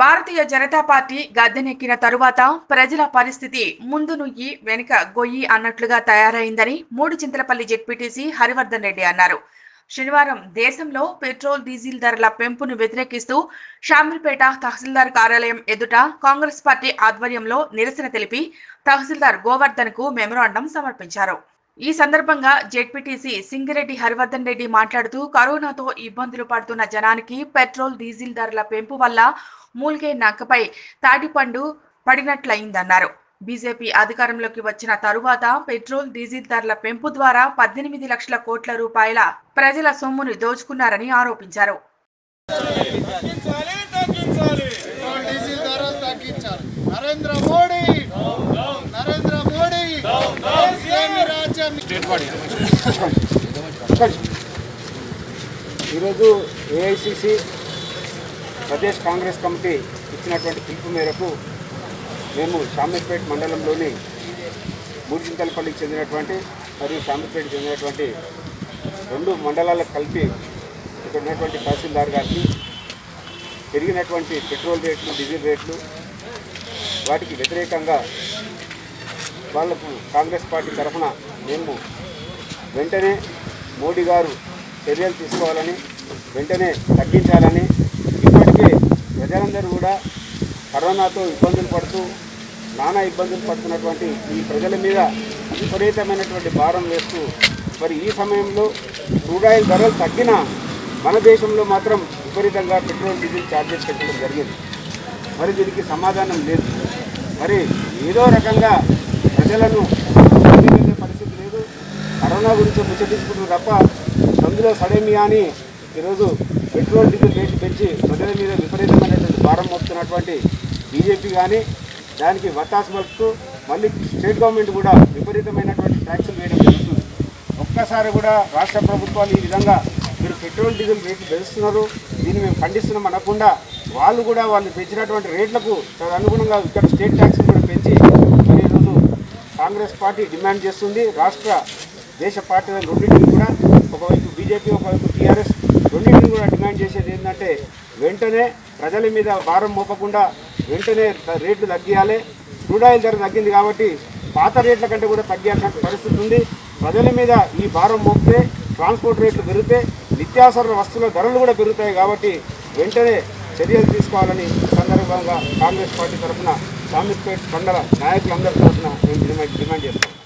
Bharatiya Janata party గద్దెనెక్కిన తరువాత ప్రజల పరిస్థితి ముందు నుయ్యి వెనుక గొయ్యి అన్నట్లుగా తయారైందని మూడు చింతలపల్లి జెడ్పీటీసీ హరివర్ధన్ రెడ్డి అన్నారు. శనివారం దేశంలో పెట్రోల్ డీజిల్ ధరల పెంపును వ్యతిరేకిస్తూ షామిల్పేట తహసీల్దార్ కార్యాలయం ఎదుట కాంగ్రెస్ పార్టీ ఆధ్వర్యంలో నిరసన తెలిపి తహసీల్దార్ గోవర్ధన్కు మెమరాండం సమర్పించారు. ఈ సందర్భంగా జెడ్పీటీసీ సింగిరెడ్డి హరివర్ధన్ రెడ్డి మాట్లాడుతూ కరోనాతో ఇబ్బందులు పడుతున్న జనానికి పెట్రోల్ డీజిల్ ధరల పెంపు వల్ల మూల్గే నాకపై తాటిపండు పడినట్లయిందన్నారు. బీజేపీ అధికారంలోకి వచ్చిన తరువాత పెట్రోల్ డీజిల్ ధరల పెంపు ద్వారా పద్దెనిమిది లక్షల కోట్ల రూపాయల ప్రజల సొమ్మును దోచుకున్నారని ఆరోపించారు. నరేంద్ర మోడీ నరేంద్ర మోడీ ఈరోజు ఏఐసిసి ప్రదేశ్ కాంగ్రెస్ కమిటీ ఇచ్చినటువంటి పిలుపు మేరకు మేము షామీర్పేట్ మండలంలోని మూడిచింతలపల్లికి చెందినటువంటి మరియు షామీర్పేటకి చెందినటువంటి రెండు మండలాలకు కలిపి ఇక్కడ ఉన్నటువంటి తహసీల్దార్ గారికి పెరిగినటువంటి పెట్రోల్ రేట్లు డీజిల్ రేట్లు వాటికి వ్యతిరేకంగా వాళ్ళకు కాంగ్రెస్ పార్టీ తరఫున మేము వెంటనే మోడీ గారు చర్యలు తీసుకోవాలని వెంటనే తగ్గించాలని ప్రజలందరూ కూడా కరోనాతో ఇబ్బందులు పడుతూ నానా ఇబ్బందులు పడుతున్నటువంటి ఈ ప్రజల మీద విపరీతమైనటువంటి భారం వేస్తూ మరి ఈ సమయంలో క్రూడ్ ఆయిల్ ధరలు తగ్గినా మన దేశంలో మాత్రం విపరీతంగా పెట్రోల్ డీజిల్ ఛార్జెస్ పెట్టడం జరిగింది. మరి దీనికి సమాధానం లేదు. మరి ఏదో రకంగా ప్రజలను పరిస్థితి లేదు. కరోనా గురించి ముచ్చటించుకుంటున్నారు తప్ప అందులో సడేమియా అని ఈరోజు పెట్రోల్ డీజిల్ రేట్లు పెంచి ప్రజల మీద విపరీతం భారం బీజేపీ కానీ దానికి వత్తాసు పలుకుతూ మళ్ళీ స్టేట్ గవర్నమెంట్ కూడా విపరీతమైనటువంటి ట్యాక్సులు వేయడం జరుగుతుంది. ఒక్కసారి కూడా రాష్ట్ర ప్రభుత్వాలు ఈ విధంగా మీరు పెట్రోల్ డీజిల్ రేట్లు పెంచుతున్నారు దీన్ని మేము ఖండిస్తున్నాం అనకుండా వాళ్ళు కూడా వాళ్ళు పెంచినటువంటి రేట్లకు అనుగుణంగా ఇక్కడ స్టేట్ ట్యాక్స్ కూడా పెంచి మరి ఈరోజు కాంగ్రెస్ పార్టీ డిమాండ్ చేస్తుంది. రాష్ట్ర దేశ పార్టీల రెండింటిని కూడా ఒకవైపు బీజేపీ ఒకవైపు టీఆర్ఎస్ రెండింటిని కూడా డిమాండ్ చేసేది ఏంటంటే వెంటనే ప్రజల మీద భారం మోపకుండా వెంటనే రేట్లు తగ్గియాలి. క్రూడ్ ఆయిల్ ధర తగ్గింది కాబట్టి పాత రేట్ల కంటే కూడా తగ్గాల్సిన పరిస్థితి ఉంది. ప్రజల మీద ఈ భారం మోపితే ట్రాన్స్పోర్ట్ రేట్లు పెరిగితే నిత్యావసర వస్తువుల ధరలు కూడా పెరుగుతాయి కాబట్టి వెంటనే చర్యలు తీసుకోవాలని సందర్భంగా కాంగ్రెస్ పార్టీ తరఫున సామిర్పేట్ మండల నాయకులందరి తరఫున మేము డిమాండ్ డిమాండ్ చేస్తాం.